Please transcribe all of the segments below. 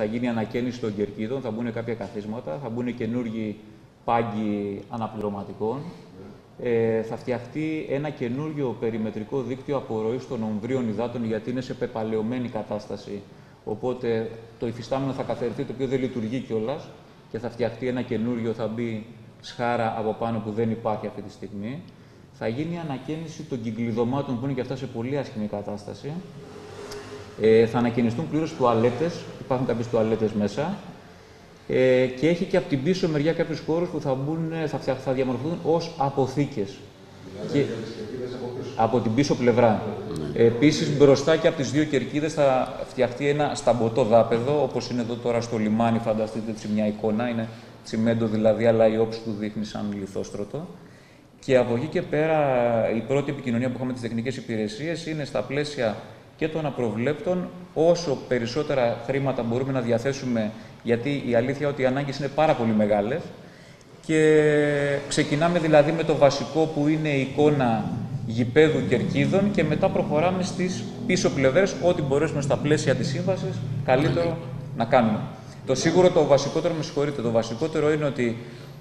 θα γίνει ανακαίνιση των κερκίδων, θα μπουν κάποια καθίσματα, θα μπουν καινούργιοι πάγκοι αναπληρωματικών. Ε, θα φτιαχτεί ένα καινούργιο περιμετρικό δίκτυο απορροής των ομβρίων υδάτων, γιατί είναι σε πεπαλαιωμένη κατάσταση. Οπότε το υφιστάμενο θα καθαριθεί, το οποίο δεν λειτουργεί κιόλας και θα φτιαχτεί ένα καινούριο, θα μπει σχάρα από πάνω που δεν υπάρχει αυτή τη στιγμή. Θα γίνει ανακαίνιση των κυκλειδωμάτων που είναι και αυτά σε πολύ άσχημη κατάσταση. Ε, θα ανακαινιστούν πλήρως τουαλέτες, υπάρχουν κάποιες τουαλέτες μέσα. Ε, και έχει και από την πίσω μεριά κάποιους χώρους που θα, μπουν, θα, θα διαμορφωθούν ως αποθήκες. Και... Από την πίσω πλευρά. Ναι. Επίσης, μπροστά και από τις δύο κερκίδες θα φτιαχτεί ένα σταμποτό δάπεδο, όπως είναι εδώ τώρα στο λιμάνι. Φανταστείτε έτσι μια εικόνα. Είναι τσιμέντο δηλαδή, αλλά η όψη του δείχνει σαν λιθόστρωτο. Και από εκεί και πέρα, η πρώτη επικοινωνία που είχαμε με τις τεχνικές υπηρεσίες είναι στα πλαίσια και των απροβλέπτων, όσο περισσότερα χρήματα μπορούμε να διαθέσουμε, γιατί η αλήθεια ότι οι ανάγκες είναι πάρα πολύ μεγάλες, και ξεκινάμε δηλαδή με το βασικό που είναι η εικόνα γηπέδου κερκίδων και μετά προχωράμε στις πίσω πλευρές, ό,τι μπορέσουμε στα πλαίσια της σύμβασης καλύτερο να κάνουμε. Το σίγουρο, το βασικότερο, με συγχωρείτε, το βασικότερο είναι ότι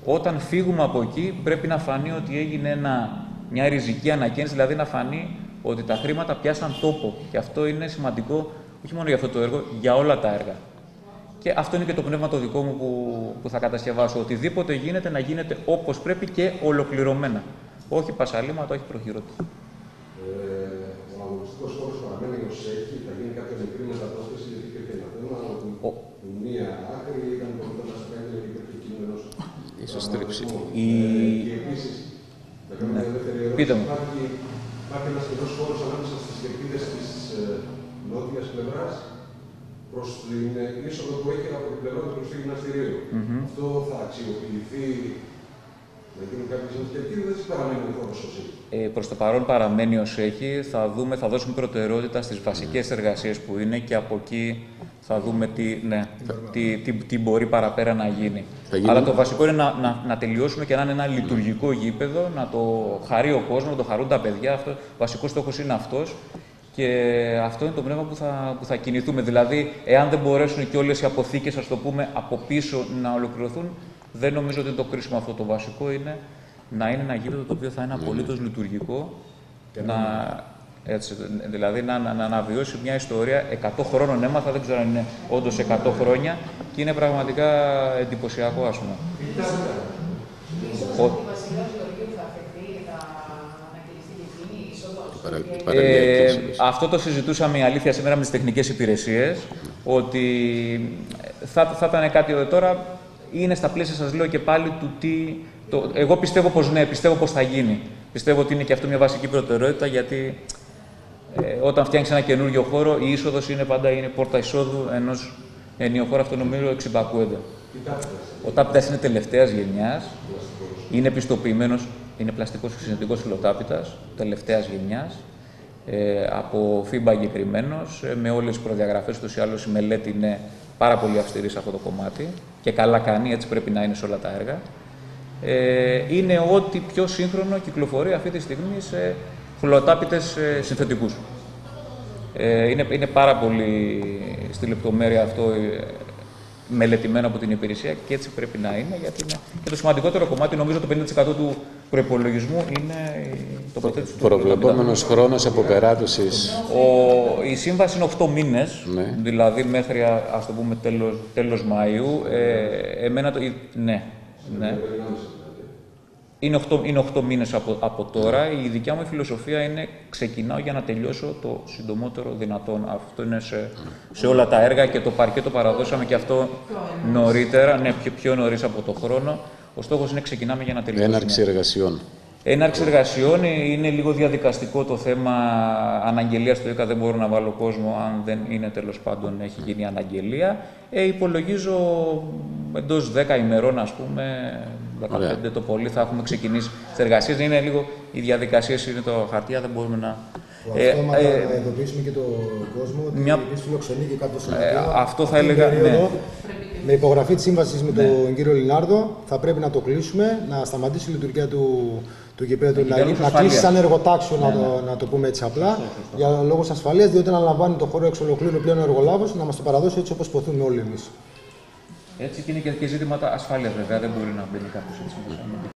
όταν φύγουμε από εκεί πρέπει να φανεί ότι έγινε ένα, μια ριζική ανακαίνιση, δηλαδή να φανεί ότι τα χρήματα πιάσαν τόπο. Και αυτό είναι σημαντικό όχι μόνο για αυτό το έργο, για όλα τα έργα. Και αυτό είναι και το πνεύμα το δικό μου που, που θα κατασκευάσω. Οτιδήποτε γίνεται να γίνεται όπως πρέπει και ολοκληρωμένα. Όχι πασαλήματα, όχι προχειρότητα. Ε, ο αγωνιστικό χώρος παραμένει ω έχει, θα γίνει κάποια μικρή μεταπρόσθεση, γιατί υπήρχε ένα θέμα ότι η μία άκρη ήταν το μετά στα κάνει και υπήρχε κείμενο. σω τρίψη. Η... Ε, και επίσης, θα κάνω μια δεύτερη ερώτηση. Υπάρχει, υπάρχει ένας κοινό χώρος ανάμεσα στις κερκίδες της ε, νότιας πλευράς προς την είσοδο που έχει από την πλευρά του Χριστού Γυμναστηρίου. Mm -hmm. Αυτό θα αξιοποιηθεί ε, προς το παρόν παραμένει ως έχει. Θα, δούμε, θα δώσουμε προτεραιότητα στις βασικές εργασίες που είναι και από εκεί θα δούμε τι, ναι, τι, τι, τι μπορεί παραπέρα να γίνει. Αλλά το βασικό είναι να, να, να, τελειώσουμε και να είναι ένα λειτουργικό γήπεδο, να το χαρεί ο κόσμος, να το χαρούν τα παιδιά. Αυτό, ο βασικός στόχος είναι αυτός. Και αυτό είναι το πνεύμα που θα, που θα κινηθούμε. Δηλαδή, εάν δεν μπορέσουν και όλες οι αποθήκες, ας το πούμε, από πίσω να ολοκληρωθούν, δεν νομίζω ότι είναι το κρίσιμο αυτό. Το βασικό είναι να είναι ένα γήπεδο το οποίο θα είναι απολύτως λειτουργικό. Να, έτσι, δηλαδή να, να, να αναβιώσει μια ιστορία 100 χρόνων έμαθα, δεν ξέρω αν είναι όντως 100 χρόνια και είναι πραγματικά εντυπωσιακό, ας πούμε. Ε, αυτό το συζητούσαμε η αλήθεια σήμερα με τις τεχνικές υπηρεσίες. Ότι θα, θα ήταν κάτι τώρα. Είναι στα πλαίσια, σας λέω και πάλι, του τι. Το, εγώ πιστεύω πως ναι, πιστεύω πως θα γίνει. Πιστεύω ότι είναι και αυτό μια βασική προτεραιότητα γιατί ε, όταν φτιάχνει ένα καινούριο χώρο, η είσοδος είναι πάντα είναι πόρτα εισόδου ενός ενιαίου χώρου αυτονομίου εξυπακούεται. Ο τάπητα είναι τελευταίας γενιάς. Είναι πιστοποιημένος είναι πλαστικός συνθετικός φιλοτάπητας τελευταίας γενιάς, ε, από FIBA εγκεκριμένος, ε, με όλες τις προδιαγραφές, τους ή άλλως η μελέτη είναι πάρα πολύ αυστηρή σε αυτό το κομμάτι και καλά κάνει, έτσι πρέπει να είναι σε όλα τα έργα. Ε, είναι ό,τι πιο σύγχρονο κυκλοφορεί αυτή τη στιγμή σε φιλοτάπητες ε, συνθετικούς. Ε, είναι, είναι πάρα πολύ στη λεπτομέρεια αυτό ε, μελετημένο από την υπηρεσία και έτσι πρέπει να είναι. Γιατί είναι... Και το σημαντικότερο κομμάτι, νομίζω το 50% του προπολογισμού είναι το τοποθέτηση του Προβλεπόμενος χρόνος αποπεράτωση. Η σύμβαση είναι 8 μήνες, ναι. δηλαδή μέχρι ας το πούμε τέλος, τέλος Μαΐου. Ε, εμένα το, ναι, ναι. Είναι 8, είναι 8 μήνες από, από τώρα. Η δικιά μου φιλοσοφία είναι ξεκινάω για να τελειώσω το συντομότερο δυνατόν. Αυτό είναι σε, σε όλα τα έργα και το παρκέ το παραδώσαμε και αυτό νωρίτερα, ναι, πιο, πιο νωρίς από το χρόνο. Ο στόχος είναι ξεκινάμε για να τελειώσουμε. Έναρξη εργασιών. Έναρξη εργασιών είναι λίγο διαδικαστικό το θέμα αναγγελίας στο ΕΚΑ. Δεν μπορώ να βάλω κόσμο αν δεν είναι τέλος πάντων έχει γίνει αναγγελία. Ε, υπολογίζω εντός 10 ημερών, ας πούμε, 15 το πολύ, θα έχουμε ξεκινήσει τις εργασίες. Είναι λίγο οι διαδικασίες, είναι το χαρτιά, δεν μπορούμε να. Ε, αυτόματα ε, να ειδοποιήσουμε και τον κόσμο ότι μια... φιλοξενεί και κάτω σε ε, Αυτό θα έλεγα. Ναι. Με υπογραφή της σύμβασης με τον κύριο Λινάρδο θα πρέπει να το κλείσουμε, να σταματήσει η λειτουργία του, του γηπέδου, να, λόγους να ασφαλείας. κλείσει σαν εργοτάξιο, Ναι, να, το, να το πούμε έτσι απλά, για λόγους ασφαλείας, διότι αναλαμβάνει το χώρο εξ ολοκλήρου πλέον ο εργολάβος να μας το παραδώσει έτσι όπως ποθούμε όλοι εμείς. Έτσι και είναι και, και ζήτηματα ασφάλεια βέβαια. Δεν μπορεί να μπαίνει κάποιος έτσι.